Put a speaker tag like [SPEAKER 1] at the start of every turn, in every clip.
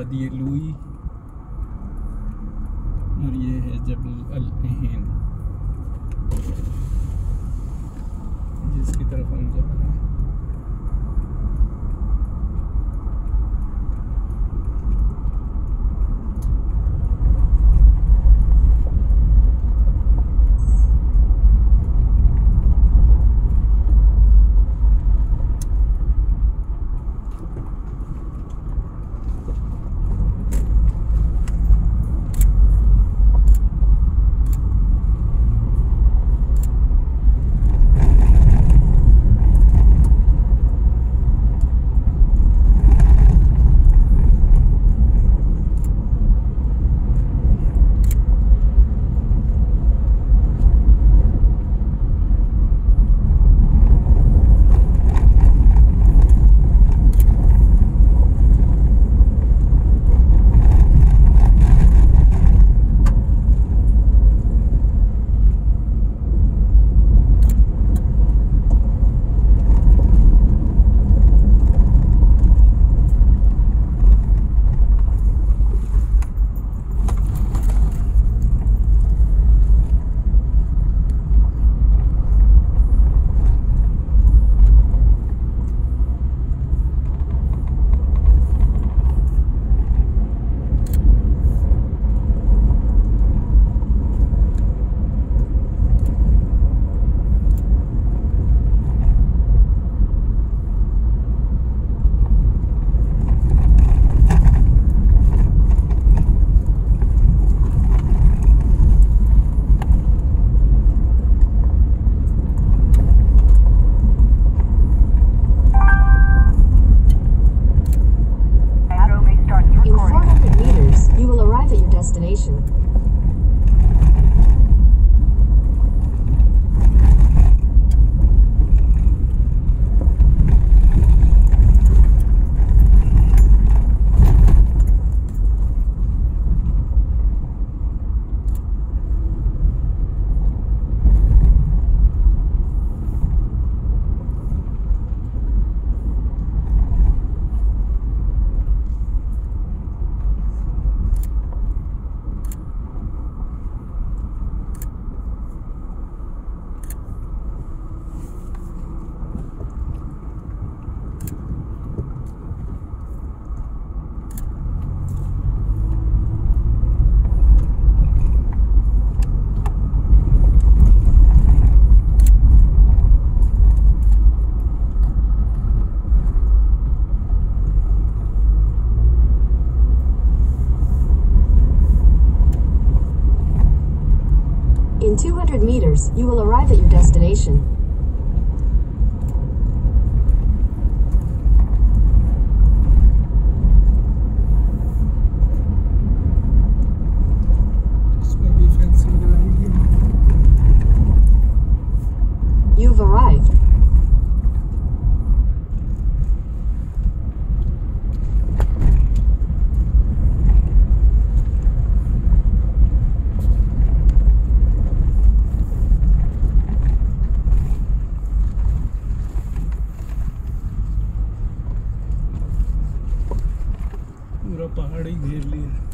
[SPEAKER 1] ये है
[SPEAKER 2] 200 meters, you will arrive at your destination.
[SPEAKER 1] पहाड़ ही घेर लिया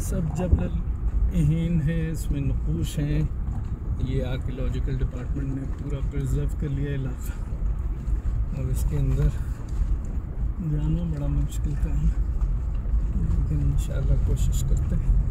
[SPEAKER 1] सब जबल एहन है, इसमें नकूश हैं। ये आर्कियोलॉजिकल डिपार्टमेंट ने पूरा प्रिजर्व कर लिया इलाका। और इसके अंदर जाना बड़ा मुश्किल काम है। लेकिन इन कोशिश करते हैं।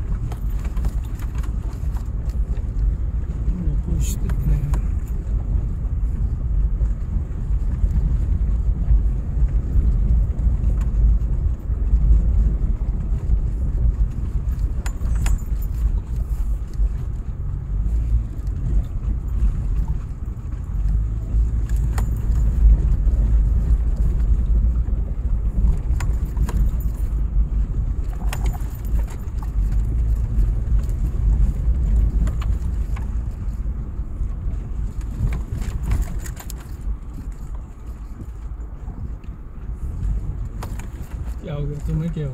[SPEAKER 1] Chào, tôi.